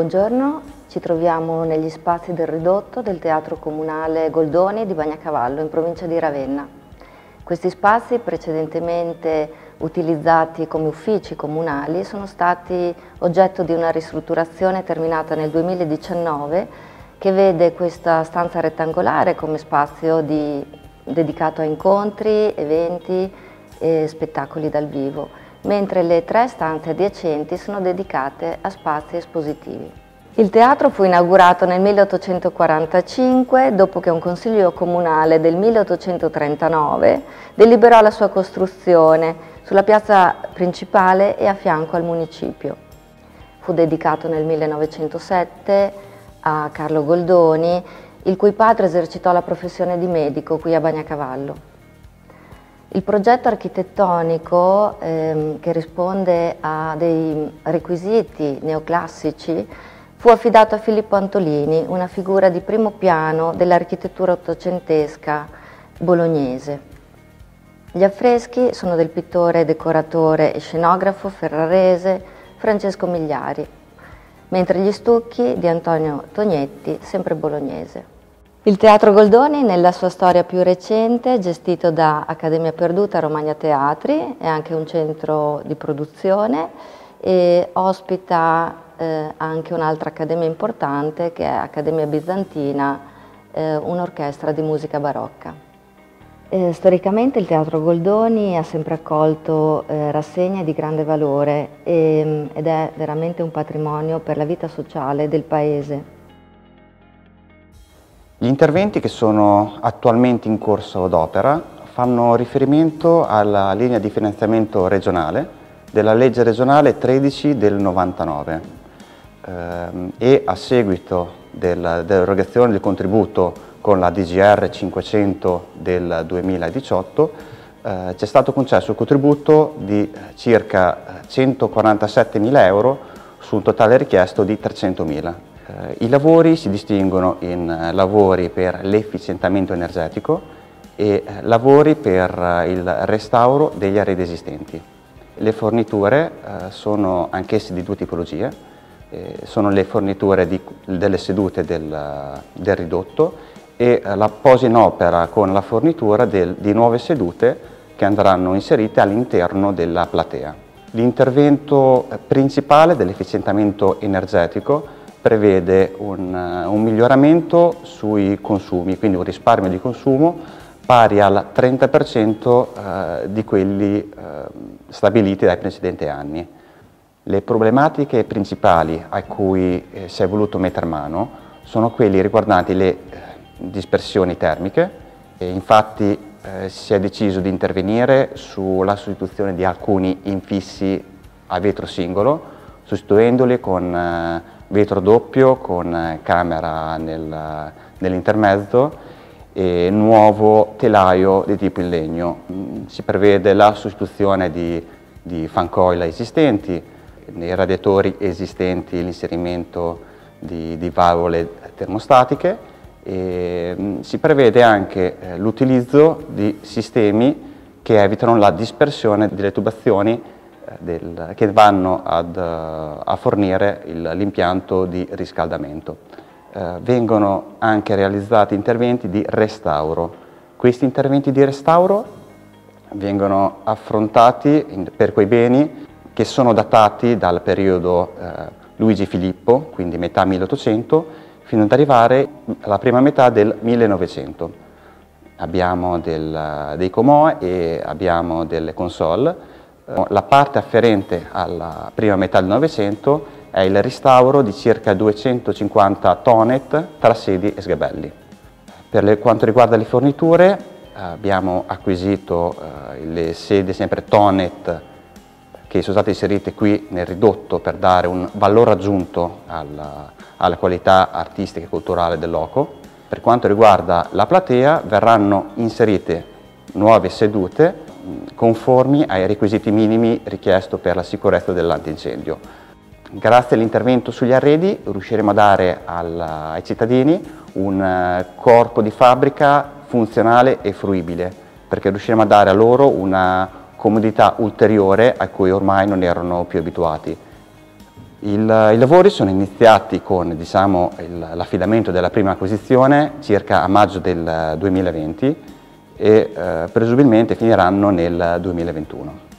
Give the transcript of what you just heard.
Buongiorno, ci troviamo negli spazi del ridotto del Teatro Comunale Goldoni di Bagnacavallo in provincia di Ravenna. Questi spazi precedentemente utilizzati come uffici comunali sono stati oggetto di una ristrutturazione terminata nel 2019 che vede questa stanza rettangolare come spazio di, dedicato a incontri, eventi e spettacoli dal vivo mentre le tre stanze adiacenti sono dedicate a spazi espositivi. Il teatro fu inaugurato nel 1845 dopo che un consiglio comunale del 1839 deliberò la sua costruzione sulla piazza principale e a fianco al municipio. Fu dedicato nel 1907 a Carlo Goldoni, il cui padre esercitò la professione di medico qui a Bagnacavallo. Il progetto architettonico ehm, che risponde a dei requisiti neoclassici fu affidato a Filippo Antolini, una figura di primo piano dell'architettura ottocentesca bolognese. Gli affreschi sono del pittore, decoratore e scenografo ferrarese Francesco Migliari, mentre gli stucchi di Antonio Tognetti, sempre bolognese. Il Teatro Goldoni nella sua storia più recente, gestito da Accademia Perduta Romagna Teatri, è anche un centro di produzione e ospita eh, anche un'altra accademia importante che è Accademia Bizantina, eh, un'orchestra di musica barocca. Eh, storicamente il Teatro Goldoni ha sempre accolto eh, rassegne di grande valore e, ed è veramente un patrimonio per la vita sociale del paese. Gli interventi che sono attualmente in corso d'opera fanno riferimento alla linea di finanziamento regionale della legge regionale 13 del 99 ehm, e a seguito dell'erogazione del contributo con la DGR 500 del 2018 eh, c'è stato concesso un contributo di circa 147.000 euro su un totale richiesto di 300.000 eh, I lavori si distinguono in eh, lavori per l'efficientamento energetico e eh, lavori per il restauro degli arredi esistenti. Le forniture sono anch'esse di due tipologie, sono le forniture di, delle sedute del, del ridotto e la posa in opera con la fornitura del, di nuove sedute che andranno inserite all'interno della platea. L'intervento principale dell'efficientamento energetico prevede un, eh, un, miglioramento sui consumi, quindi un risparmio di consumo pari al 30% eh, di quelli eh, stabiliti dai precedenti anni. Le problematiche principali a cui si è voluto mettere mano sono quelle riguardanti le dispersioni termiche, infatti si è deciso di intervenire sulla sostituzione di alcuni infissi a vetro singolo, sostituendoli con vetro doppio con eh, camera nel, nell'intermezzo e nuovo telaio di tipo in legno. Mm, si prevede la sostituzione di, di fan coil esistenti, nei radiatori esistenti l'inserimento di, di, valvole termostatiche e mm, si prevede anche eh, l'utilizzo di sistemi che evitano la dispersione delle tubazioni del, che vanno ad, uh, a fornire l'impianto di riscaldamento. Uh, vengono anche realizzati interventi di restauro. Questi interventi di restauro vengono affrontati in, per quei beni che sono datati dal periodo uh, Luigi Filippo, quindi metà 1800, fino ad arrivare alla prima metà del 1900. Abbiamo del, dei Comoe e abbiamo delle console la parte afferente alla prima metà del Novecento è il restauro di circa 250 tonet tra sedi e sgabelli. Per quanto riguarda le forniture abbiamo acquisito eh, le sedi sempre tonet che sono state inserite qui nel ridotto per dare un valore aggiunto alla, alla qualità artistica e culturale del loco. Per quanto riguarda la platea verranno inserite nuove sedute conformi ai requisiti minimi richiesti per la sicurezza dell'antincendio. Grazie all'intervento sugli arredi riusciremo a dare al, ai cittadini un eh, corpo di fabbrica funzionale e fruibile, perché riusciremo a dare a loro una comodità ulteriore a cui ormai non erano più abituati. Il, I lavori sono iniziati con diciamo, l'affidamento della prima acquisizione circa a maggio del 2020 e eh, presumibilmente finiranno nel 2021.